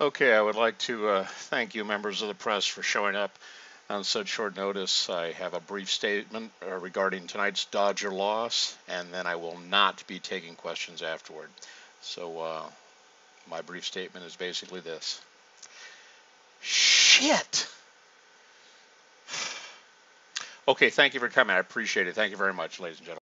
Okay, I would like to uh, thank you, members of the press, for showing up on such short notice. I have a brief statement uh, regarding tonight's Dodger loss, and then I will not be taking questions afterward. So, uh, my brief statement is basically this Shit! Okay, thank you for coming. I appreciate it. Thank you very much, ladies and gentlemen.